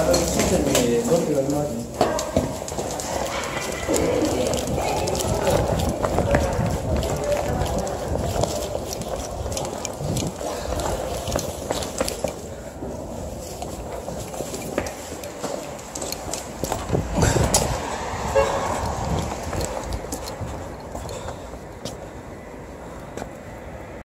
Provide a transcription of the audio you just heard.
다른시스템이높이가얼마 지?